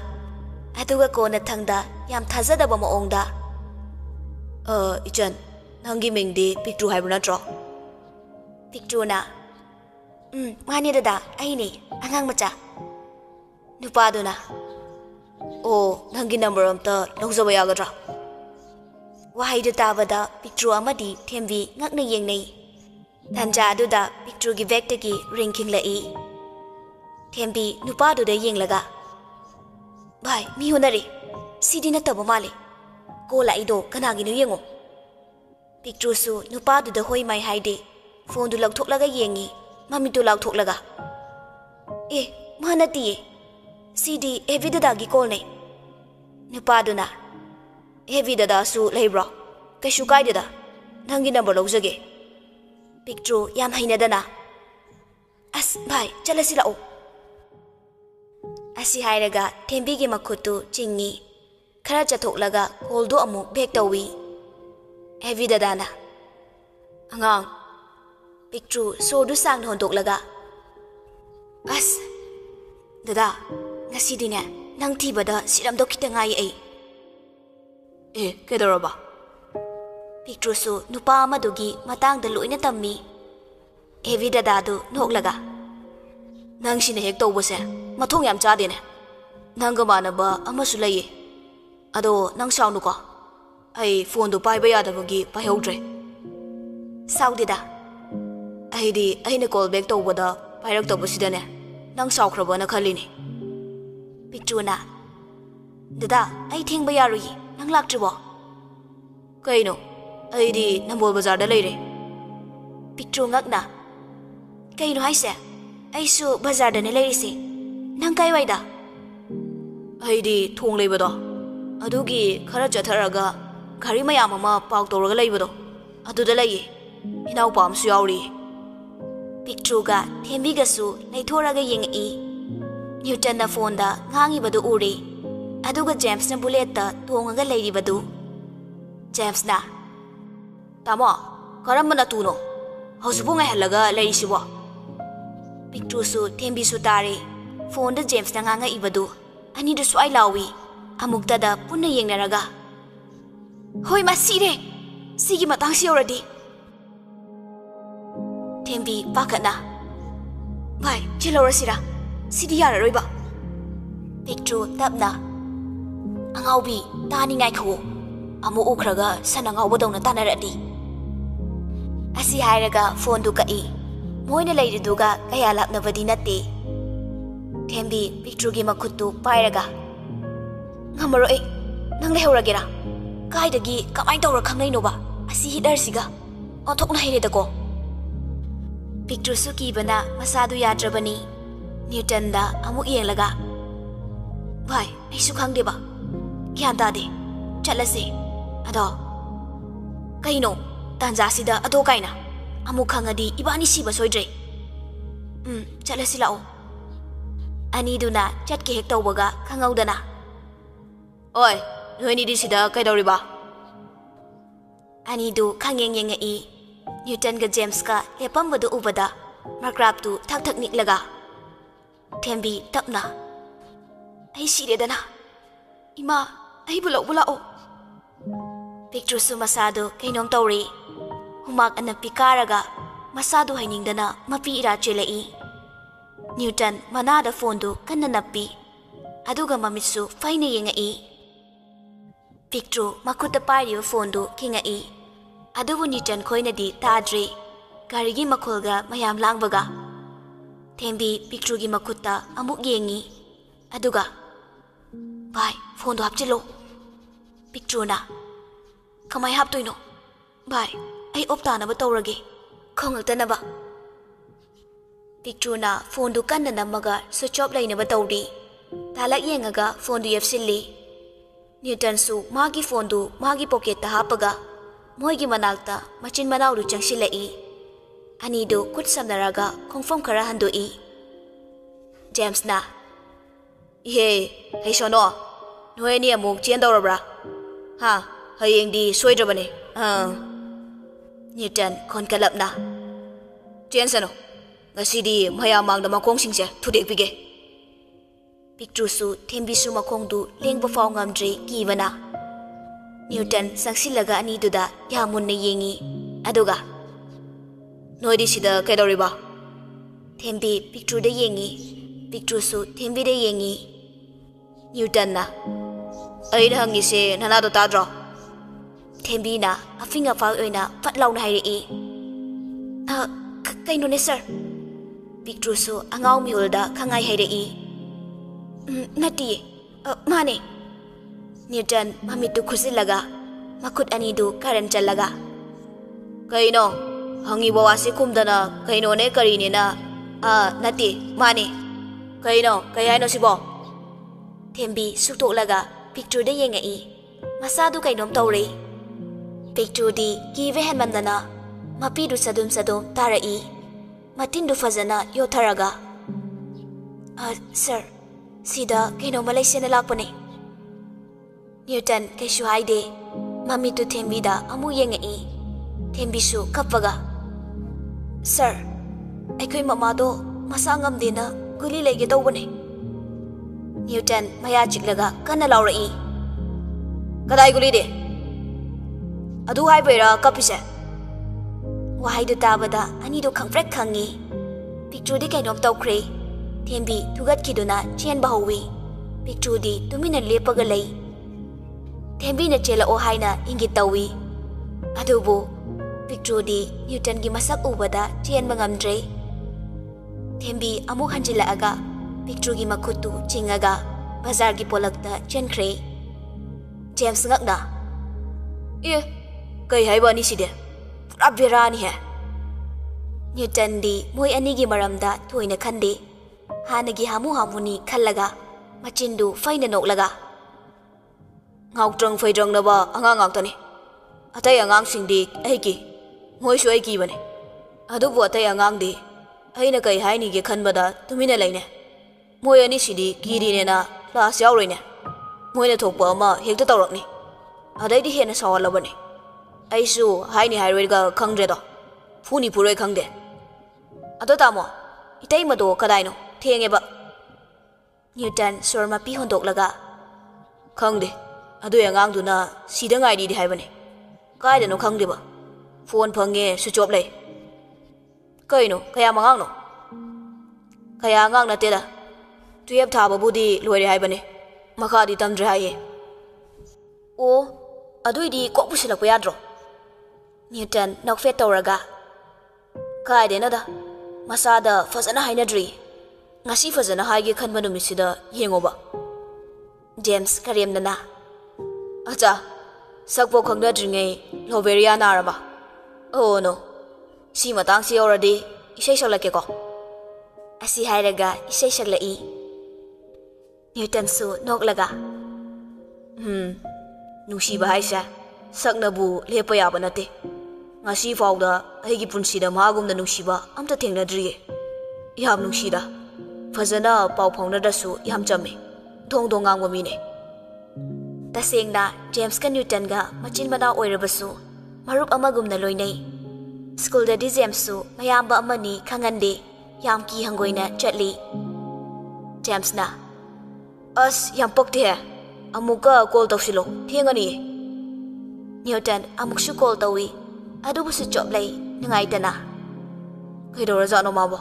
Speaker 1: Aduga kona thangda yam thazada ba maongda. Ờ, Ichan, nangi mengdi Pictru hai buna tro. Pictru na. Ừ, mani dada, aini, angang macha. Nupadu na. Ồ, nangi number amta longzaba yagadra. Wahai dada bada Pictru amadi themvi ngakna yengnei. ಧನ್ಜಾದುದ ಪಿಕ್ಟ್ರುಗಿ ವೆಕ್ಟಗಿ ರಿಂಕಿಂಗ್ಲಇ ಥೆಂಬಿ ನುಪಾದುದ ಯೆಂಗ್ಲಗ ಭಾಯ್ ಮಿ ಹುನರಿ ಸಿದಿ ನತ್ತಬ ಮಾಲೆ ಕೋಲ ಇದೋ ಕನಾಗಿನು ಯೆಂಗು ಪಿಕ್ಟ್ರುಸು ನುಪಾದುದ ಹೊಯ್ ಮೈ ಹೈದೆ ಫೋನ್ದು ಲಗ್ಥೋಕ್ಲಗ ಯೆಂಗಿ ಮಮಿದು ಲಗ್ಥೋಕ್ಲಗ ಏ ಮಹನತಿಯೆ ಸಿಡಿ ಎವಿದದಾಗಿ ಕೋಲ್ನೆ ನುಪಾದುನ ಎವಿದದಾಸು ಲೈಬ್ರೋ ಕೈಸು ಕಾಯ್ದದ ನಂಗಿ ನಂಬರ್ ಲೌಜಗೆ ꯄꯤꯛꯇ꯭ꯔꯨ ꯌꯥꯝ ꯍꯩꯅꯗꯅ ꯑꯁ ꯚꯥꯏ ꯆꯠꯂꯁꯤ ꯂꯥꯛꯑꯣ ꯑꯁꯤ ꯍꯥꯏꯔꯒ ꯊꯦꯝꯕꯤꯒꯤ ꯃꯈꯨꯠꯇꯨ ꯆꯤꯡꯉꯤ ꯈꯔ ꯆꯠꯊꯣꯛꯂꯒ ꯀꯣꯜꯗꯨ ꯑꯃꯨꯛ ꯕꯦꯛ ꯇꯧꯏ ꯍꯦꯚꯤ ꯗꯗꯥꯅ ꯑꯉꯥꯡ ꯄꯤꯛꯇ꯭ꯔꯨ ꯁꯣꯔꯗꯨ ꯁꯥꯡꯅ ꯍꯣꯟꯗꯣꯛꯂꯒ ꯑꯁ ꯗꯗꯥ ꯉꯁꯤꯗꯤꯅꯦ ꯅꯪ ꯊꯤꯕꯗ ꯁꯤꯔꯝꯗꯧ ꯈꯤꯇ ꯉꯥꯏ ꯑꯩ ꯑꯦ ꯀꯩꯗꯧꯔꯕ ꯄꯤꯛꯇ꯭ꯔꯨꯁꯨ ꯅꯨꯄꯥ ꯑꯃꯗꯨꯒꯤ ꯃꯇꯥꯡꯗ ꯂꯣꯏꯅ ꯇꯝꯃꯤ ꯍꯦꯚꯤ ꯗꯗꯥꯗꯨ ꯅꯣꯛꯂꯒ ꯅꯪ ꯁꯤꯅ ꯍꯦꯛ ꯇꯧꯕꯁꯦ ꯃꯊꯣꯡ ꯌꯥꯝ ꯆꯥꯗꯦꯅꯦ ꯅꯪꯒ ꯃꯥꯟꯅꯕ ꯑꯃꯁꯨ ꯂꯩꯌꯦ ꯑꯗꯣ ꯅꯪ ꯁꯥꯎꯅꯨꯀꯣ ꯑꯩ ꯐꯣꯟꯗꯣ ꯄꯥꯏꯕ ꯌꯥꯗꯕꯒꯤ ꯄꯥꯏꯍꯧꯗ꯭ꯔꯦ ꯁꯥꯎꯗꯦꯗ ꯑꯩꯗꯤ ꯑꯩꯅ ꯀꯣꯜ ꯕꯦꯛ ꯇꯧꯕꯗ ꯄꯥꯏꯔꯛꯇꯕꯁꯤꯗꯅꯦ ꯅꯪ ꯁꯥꯎꯈ꯭ꯔꯕꯅ ꯈꯜꯂꯤꯅꯦ ꯄꯤꯛꯇ꯭ꯔꯨꯅ ꯗꯗꯥ ꯑꯩ ꯊꯦꯡꯕ ꯌꯥꯔꯣꯏꯌꯦ ꯅꯪ ꯂꯥꯛꯇ꯭ꯔꯤꯕꯣ ꯀꯩꯅꯣ ꯑꯩꯗꯤ ꯅꯝꯕꯣꯜ ꯕꯖꯥꯔꯗ ꯂꯩꯔꯦ ꯄꯤꯛꯇ꯭ꯔꯨ ꯉꯛꯅ ꯀꯩꯅꯣ ꯍꯥꯏꯁꯦ ꯑꯩꯁꯨ ꯕꯖꯥꯔꯗꯅꯦ ꯂꯩꯔꯤꯁꯦ ꯅꯪ ꯀꯥꯏꯋꯥꯏꯗ ꯑꯩꯗꯤ ꯊꯣꯡ ꯂꯩꯕꯗꯣ ꯑꯗꯨꯒꯤ ꯈꯔ ꯆꯠꯊꯔꯒ ꯒꯥꯔꯤ ꯃꯌꯥꯝ ꯑꯃ ꯄꯥꯛ ꯇꯧꯔꯒ ꯂꯩꯕꯗꯣ ꯑꯗꯨꯗ ꯂꯩꯌꯦ ꯏꯅꯥꯎꯄꯥ ꯑꯃꯁꯨ ꯌꯥꯎꯔꯤꯌꯦ ꯄꯤꯛꯇ꯭ꯔꯨꯒ ꯊꯦꯝꯕꯤꯒꯁꯨ ꯂꯩꯊꯣꯔꯒ ꯌꯦꯡꯉꯛꯏ ꯅ꯭ꯌꯨꯇꯟꯅ ꯐꯣꯟꯗ ꯉꯥꯡꯉꯤꯕꯗꯨ ꯎꯔꯤ ꯑꯗꯨꯒ ꯖꯦꯝꯁꯅ ꯕꯨꯂꯦꯠꯇ ꯇꯣꯡꯉꯒ ꯂꯩꯔꯤꯕꯗꯨ ꯖꯦꯝꯁꯅ ꯇꯥꯃꯣ ꯀꯔꯝꯕ ꯇꯨꯅꯣ ꯍꯧꯖꯤꯛꯄꯨ ꯉꯥꯏꯍꯜꯂꯒ ꯂꯩꯔꯤꯁꯤꯕꯣ ꯄꯤꯛꯇ꯭ꯔꯨꯁꯨ ꯊꯦꯝꯕꯤꯁꯨ ꯇꯥꯔꯦ ꯐꯣꯟꯗ ꯖꯦꯝꯁꯅ ꯉꯥꯡꯉꯛꯏꯕꯗꯨ ꯑꯅꯤꯗꯨ ꯁ꯭ꯋꯥꯏ ꯂꯥꯎꯏ ꯑꯃꯨꯛꯇꯗ ꯄꯨꯟꯅ ꯌꯦꯡꯅꯔꯒ ꯍꯣꯏ ꯃꯥ ꯁꯤꯔꯦ ꯁꯤꯒꯤ ꯃꯇꯥꯡꯁꯤ ꯌꯧꯔꯗꯤ ꯊꯦꯝꯕꯤ ꯄꯥꯈꯠꯅ ꯚꯥꯏ ꯆꯦꯜꯍꯧꯔꯁꯤꯔꯥ ꯁꯤꯗꯤ ꯌꯥꯔꯔꯣꯏꯕ ꯄꯤꯛꯇ꯭ꯔꯨ ꯇꯞꯅ ꯑꯉꯥꯎꯕꯤ ꯇꯥꯅꯤꯡꯉꯥꯏ ꯈꯧꯋꯣ ꯑꯃꯨꯛ ꯎꯈ꯭ꯔꯒ ꯁꯟ ꯑꯉꯥꯎꯕꯗꯧꯅ ꯇꯥꯟꯅꯔꯛꯑꯗꯤ ꯑꯁꯤ ꯍꯥꯏꯔꯒ ꯐꯣꯟꯗꯨ ꯀꯛꯏ ꯃꯣꯏꯅ ꯂꯩꯔꯤꯗꯨꯒ ꯀꯌꯥ ꯂꯥꯞꯅꯕꯗꯤ ꯅꯠꯇꯦ ꯊꯦꯝꯕꯤ ꯄꯤꯛꯇ꯭ꯔꯨꯒꯤ ꯃꯈꯨꯠꯇꯨ ꯄꯥꯏꯔꯒ ꯉꯝꯃꯔꯣꯏ ꯑꯩ ꯅꯪ ꯂꯩꯍꯧꯔꯒꯦꯔꯥ ꯀꯥꯏꯗꯒꯤ ꯀꯃꯥꯏꯅ ꯇꯧꯔ ꯈꯪꯅꯩꯅꯣꯕ ꯑꯁꯤ ꯍꯤꯠꯂꯔꯁꯤꯒ ꯑꯣꯟꯊꯣꯛꯅ ꯍꯩꯔꯦꯗꯀꯣ ꯄꯤꯛꯇ꯭ꯔꯨꯁꯨ ꯀꯤꯕꯅ ꯃꯁꯥꯗꯨ ꯌꯥꯗ꯭ꯔꯕꯅꯤ ꯅ꯭ꯌꯨꯇꯟꯗ ꯑꯃꯨꯛ ꯌꯦꯡꯂꯒ ꯚꯥꯏ ꯑꯩꯁꯨ ꯈꯪꯗꯦꯕ ꯒ꯭ꯌꯥꯟ ꯇꯥꯗꯦ ꯆꯠꯂꯁꯦ ꯑꯗꯣ ꯀꯩꯅꯣ ꯇꯥꯟꯖꯥꯁꯤꯗ ꯑꯗꯣ ꯀꯥꯏꯅ ꯑꯃꯨꯛ ꯈꯪꯉꯗꯤ ꯏꯕꯥꯅꯤ ꯁꯤꯕ ꯁꯣꯏꯗ꯭ꯔꯦ ꯎꯝ ꯆꯠꯂꯁꯤ ꯂꯥꯛꯑꯣ ꯑꯅꯤꯗꯨꯅ ꯆꯠꯀꯦ ꯍꯦꯛ ꯇꯧꯕꯒ ꯈꯪꯍꯧꯗꯅ ꯑꯣꯏ ꯅꯣꯏꯅꯤꯗꯤ ꯁꯤꯗ ꯀꯩꯗꯧꯔꯤꯕ ꯑꯅꯤꯗꯨ ꯈꯪꯌꯦꯡ ꯌꯦꯡꯉꯛꯏ ꯅ꯭ꯌꯨꯇꯟꯒ ꯖꯦꯝꯁꯀ ꯂꯦꯞꯄꯝꯕꯗꯨ ꯎꯕꯗ ꯃꯔꯀ꯭ꯔꯥꯞꯇꯨ ꯊꯛ ꯊꯛ ꯅꯤꯛꯂꯒ ꯊꯦꯝꯕꯤ ꯇꯞꯅ ꯑꯩ ꯁꯤꯔꯦꯗꯅ ꯏꯃꯥ ꯑꯩꯕꯨ ꯂꯧꯕ ꯂꯥꯛꯑꯣ ꯄꯤꯛꯇ꯭ꯔꯨꯁꯨ ꯃꯁꯥꯗꯨ ꯀꯩꯅꯣꯝ ꯇꯧꯔꯤ ꯍꯨꯃꯥꯛ ꯑꯅꯞꯄꯤ ꯀꯥꯔꯒ ꯃꯁꯥꯗꯨ ꯍꯩꯅꯤꯡꯗꯅ ꯃꯄꯤ ꯏꯔꯥ ꯆꯦꯜꯂꯛꯏ ꯅ꯭ꯌꯨꯇꯟ ꯃꯅꯥꯗ ꯐꯣꯟꯗꯨ ꯀꯟꯅ ꯅꯞꯄꯤ ꯑꯗꯨꯒ ꯃꯃꯤꯠꯁꯨ ꯐꯩꯅ ꯌꯦꯡꯉꯛꯏ ꯄꯤꯛꯇ꯭ꯔꯨ ꯃꯈꯨꯠꯇ ꯄꯥꯏꯔꯤꯕ ꯐꯣꯟꯗꯨ ꯈꯤꯡꯉꯛꯏ ꯑꯗꯨꯕꯨ ꯅꯤꯇꯟ ꯈꯣꯏꯅꯗꯤ ꯇꯥꯗ꯭ꯔꯤ ꯒꯥꯔꯤꯒꯤ ꯃꯈꯣꯜꯒ ꯃꯌꯥꯝ ꯂꯥꯡꯕꯒ ꯊꯦꯝꯕꯤ ꯄꯤꯛꯇ꯭ꯔꯨꯒꯤ ꯃꯈꯨꯠꯇ ꯑꯃꯨꯛ ꯌꯦꯡꯉꯤ ꯑꯗꯨꯒ ꯚꯥꯏ ꯐꯣꯟꯗꯣ ꯍꯥꯞꯆꯤꯜꯂꯣ ꯄꯤꯛꯇ꯭ꯔꯨꯅ ꯀꯃꯥꯏ ꯍꯥꯞꯇꯣꯏꯅꯣ ꯚꯥꯏ ꯑꯩ ꯑꯣꯞ ꯇꯥꯅꯕ ꯇꯧꯔꯒꯦ ꯈꯪꯉꯛꯇꯅꯕ ꯄꯤꯛꯇ꯭ꯔꯨꯅ ꯐꯣꯟꯗꯨ ꯀꯟꯅ ꯅꯝꯃꯒ ꯁ꯭ꯋꯤꯆ ꯑꯣꯐ ꯂꯩꯅꯕ ꯇꯧꯔꯤ ꯇꯥꯂꯛ ꯌꯦꯡꯉꯒ ꯐꯣꯟꯗꯨ ꯌꯦꯞꯁꯤꯜꯂꯤ ꯅ꯭ꯌꯨꯇꯟꯁꯨ ꯃꯥꯒꯤ ꯐꯣꯟꯗꯨ ꯃꯥꯒꯤ ꯄꯣꯀꯦꯠꯇ ꯍꯥꯞꯄꯒ ꯃꯣꯏꯒꯤ ꯃꯅꯥꯛꯇ ꯃꯆꯤꯟ ꯃꯅꯥꯎꯗꯨ ꯆꯪꯁꯤꯜꯂꯛꯏ ꯑꯅꯤꯗꯨ ꯈꯨꯠ ꯁꯝꯅꯔꯒ ꯈꯣꯡꯐꯝ ꯈꯔ ꯍꯟꯗꯣꯛꯏ ꯖꯦꯝꯁꯅ ꯏꯍꯦ ꯍꯩꯁꯣꯅꯣ ꯅꯣꯏ ꯑꯅꯤ ꯑꯃꯨꯛ ꯆꯦꯟꯗꯧꯔꯕ꯭ꯔꯥ ꯍꯥ ꯍꯌꯦꯡꯗꯤ ꯁꯣꯏꯗ꯭ꯔꯕꯅꯦ ꯑꯥ ꯅ꯭ꯌꯨꯇꯟ ꯈꯣꯟꯀꯠꯂꯞꯅ ꯆꯦꯟꯁꯅꯨ ꯉꯁꯤꯗꯤ ꯃꯌꯥꯝ ꯃꯥꯡꯗ ꯃꯈꯣꯡꯁꯤꯡꯁꯦ ꯊꯨꯗꯦꯛꯄꯤꯒꯦ ꯄꯤꯛꯇ꯭ꯔꯨꯁꯨ ꯊꯦꯝꯕꯤꯁꯨ ꯃꯈꯣꯡꯗꯨ ꯂꯦꯡꯕ ꯐꯥꯎ ꯉꯝꯗ꯭ꯔꯤ ꯀꯤꯕꯅ ꯅ꯭ꯌꯨꯇꯟ ꯆꯪꯁꯤꯜꯂꯒ ꯑꯅꯤꯗꯨꯗ ꯌꯥꯝ ꯃꯨꯟꯅ ꯌꯦꯡꯉꯤ ꯑꯗꯨꯒ ꯅꯣꯏꯗꯤ ꯁꯤꯗ ꯀꯩꯗꯧꯔꯤꯕ ꯊꯦꯝꯕꯤ ꯄꯤꯛꯇ꯭ꯔꯨꯗ ꯌꯦꯡꯉꯤ ꯄꯤꯛꯇ꯭ꯔꯨꯁꯨ ꯊꯦꯝꯕꯤꯗ ꯌꯦꯡꯉꯤ ꯅ꯭ꯌꯨꯇꯟꯅ ꯑꯩꯅ ꯍꯪꯉꯤꯁꯦ ꯅꯅꯥꯗꯣ ꯇꯥꯗ꯭ꯔꯣ தேம்பினா அஃபிங்க பாவேனா பட்லவுன ஹைரிஇ அ கைனோனே சார் பிக்ட்ரோசு அங்காவ் மியோல்தா கங்காய் ஹைரிஇ நட்டியே மானே நிர்டன் மமிட்டு குசில்லகா மக்குட் அனிது கரன் சல்லகா கைனோ हंगी बवासी कुमदना कहीनोने करीनेना आ नती माने कहीनो कई हाइनो सिबो थेम्बी सुतोलगा पिक्चर दे येंगई मसादु कहीनोम तौरी Picture di kiwe hen mandana. Mapi du sadum sadum tara i. Matin du fazana yo tharaga. Ah, sir. Sida kino malay sena lakpane. Newton kaisu haide. Mami tu thembi da amu yenge i. Thembi su kapaga. Sir. Aikoi mama do masangam dina guli lege do bane. Newton maya chiklaga kana laura i. Kadai guli de. ꯑꯗꯨ ꯍꯥꯏꯕꯩꯔꯥ ꯀꯞꯄꯤꯁꯦ ꯋꯥꯍꯩꯗꯨ ꯇꯥꯕꯗ ꯑꯅꯤꯗꯨ ꯈꯪꯄ꯭ꯔꯦꯛ ꯈꯪꯉꯤ ꯄꯤꯛꯇ꯭ꯔꯨꯗꯤ ꯀꯩꯅꯣꯝ ꯇꯧꯈ꯭ꯔꯦ ꯊꯦꯝꯕꯤ ꯊꯨꯒꯠꯈꯤꯗꯨꯅ ꯆꯦꯟꯕ ꯍꯧꯋꯤ ꯄꯤꯛꯇ꯭ꯔꯨꯗꯤ ꯇꯨꯃꯤꯟꯅ ꯂꯦꯞꯄꯒ ꯂꯩ ꯊꯦꯝꯕꯤꯅ ꯆꯦꯜꯂꯛꯑꯣ ꯍꯥꯏꯅ ꯏꯪꯒꯤꯠ ꯇꯧꯋꯤ ꯑꯗꯨꯕꯨ ꯄꯤꯛꯇ꯭ꯔꯨꯗꯤ ꯅ꯭ꯌꯨꯇꯟꯒꯤ ꯃꯁꯛ ꯎꯕꯗ ꯆꯦꯟꯕ ꯉꯝꯗ꯭ꯔꯦ ꯊꯦꯝꯕꯤ ꯑꯃꯨꯛ ꯍꯟꯖꯤꯜꯂꯛꯑꯒ ꯄꯤꯛꯇ꯭ꯔꯨꯒꯤ ꯃꯈꯨꯠꯇꯨ ꯆꯤꯡꯉꯒ ꯕꯖꯥꯔꯒꯤ ꯄꯣꯂꯛꯇ ꯆꯦꯟꯈ꯭ꯔꯦ ꯖꯦꯝꯁ ꯉꯛꯅ ꯑꯦ ꯀꯩ ꯍꯥꯏꯕ ꯑꯅꯤꯁꯤꯗꯤ ꯄꯨꯔꯥ ꯕꯦꯔꯥꯅꯤꯍꯦ ꯅ꯭ꯌꯨꯇꯟꯗꯤ ꯃꯣꯏ ꯑꯅꯤꯒꯤ ꯃꯔꯝꯗ ꯊꯣꯏꯅ ꯈꯟꯗꯦ ꯍꯥꯟꯅꯒꯤ ꯍꯥꯃꯨ ꯍꯥꯃꯨꯅꯤ ꯈꯜꯂꯒ ꯃꯆꯤꯟꯗꯨ ꯐꯩꯅ ꯅꯣꯛꯂꯒ ꯉꯥꯎꯇ꯭ꯔꯪ ꯐꯩꯗ꯭ꯔꯪꯅꯕ ꯑꯉꯥꯡ ꯉꯥꯛꯇꯅꯤ ꯑꯇꯩ ꯑꯉꯥꯡꯁꯤꯡꯗꯤ ꯑꯩ ꯀꯤ ꯃꯣꯏꯁꯨ ꯑꯩ ꯀꯤꯕꯅꯦ ꯑꯗꯨꯕꯨ ꯑꯇꯩ ꯑꯉꯥꯡꯗꯤ ꯑꯩꯅ ꯀꯩ ꯍꯥꯏꯅꯤꯒꯦ ꯈꯟꯕꯗ ꯇꯨꯃꯤꯟꯅ ꯂꯩꯅꯦ ꯃꯣꯏ ꯑꯅꯤꯁꯤꯗꯤ ꯀꯤꯔꯤꯅꯦꯅ ꯀ꯭ꯂꯥꯁ ꯌꯥꯎꯔꯣꯏꯅꯦ ꯃꯣꯏꯅ ꯊꯣꯛꯄ ꯑꯃ ꯍꯦꯛꯇ ꯇꯧꯔꯛꯅꯤ ꯑꯗꯩꯗꯤ ꯍꯦꯟꯅ ꯁꯥꯎꯍꯜꯂꯕꯅꯤ ꯑꯩꯁꯨ ꯍꯥꯏꯅꯤ ꯍꯥꯏꯔꯣꯏꯒ ꯈꯪꯗ꯭ꯔꯦꯗꯣ ꯐꯨꯅꯤ ꯐꯨꯔꯣꯏ ꯈꯪꯗꯦ ꯑꯗꯣ ꯇꯥꯃꯣ ꯏꯇꯩꯃꯗꯣ ꯀꯗꯥꯏꯅꯣ ꯊꯦꯡꯉꯦꯕ ꯅ꯭ꯌꯨꯇꯟ ꯁꯣꯔ ꯃꯄꯤ ꯍꯣꯟꯗꯣꯛꯂꯒ ꯈꯪꯗꯦ ꯑꯗꯨꯏ ꯑꯉꯥꯡꯗꯨꯅ ꯁꯤꯗ ꯉꯥꯏꯔꯤꯗꯤ ꯍꯥꯏꯕꯅꯦ ꯀꯥꯏꯗꯅꯣ ꯈꯪꯗꯦꯕ ꯐꯣꯟ ꯐꯪꯉꯦ ꯁ꯭ꯋꯤꯆ ꯑꯣꯐ ꯂꯩ ꯀꯩꯅꯣ ꯀꯌꯥꯝ ꯑꯉꯥꯡꯅꯣ ꯀꯌꯥ ꯑꯉꯥꯡ ꯅꯠꯇꯦꯗ ꯇꯨꯌꯦꯞ ꯊꯥꯕꯕꯨꯗꯤ ꯂꯣꯏꯔꯦ ꯍꯥꯏꯕꯅꯦ ꯃꯈꯥꯗꯤ ꯇꯝꯗ꯭ꯔꯦ ꯍꯥꯏꯌꯦ ꯑꯣ ꯑꯗꯨꯏꯗꯤ ꯀꯣꯛ ꯄꯨꯁꯤꯜꯂꯛꯄ ꯌꯥꯗ꯭ꯔꯣ Newton nagfet tawraga. Kaade na đó? masada fazana hai na dri. Ngasi fazana hai ge khan manumi sida yengo ba. James karem na na. Acha, sakpo khang na dri ngai Loveria na rama. Oh no, si matang si already isay sakla ke ko. Asi hai raga isay sakla i. Newton su nok laga. Hmm, nusi ba hai sa. Sakna bu lepa yaba na te ngasi fauda ai gi punsi da magum da nungsiba amta thengna dri yam nungsi da fazana pau phongna da su yam chame. Thong thong ngang wami ne ta seng da james ka newton ga machin bana oiraba su maruk amagum na loinai school da di james su, mayamba amani khangande yam ki hangoina chatli james na us yam pokte ha amuka call tawsilo thengani. Newton amuksu call tawi e. ꯇꯧꯏ ꯑꯗꯨꯕꯨꯁꯨ ꯆꯣꯞ ꯂꯩ ꯅꯨꯡꯉꯥꯏꯇꯅ ꯀꯩꯗꯧꯔꯖꯥꯠꯅꯣ ꯃꯥꯕꯣ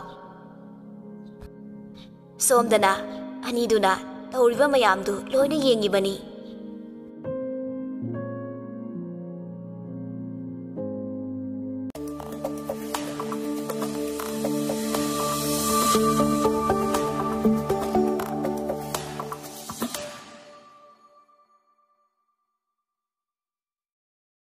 Speaker 1: ꯁꯣꯝꯗꯅ ꯑꯅꯤꯗꯨꯅ ꯇꯧꯔꯤꯕ ꯃꯌꯥꯝꯗꯨ ꯂꯣꯏꯅ ꯌꯦꯡꯉꯤꯕꯅꯤ ꯫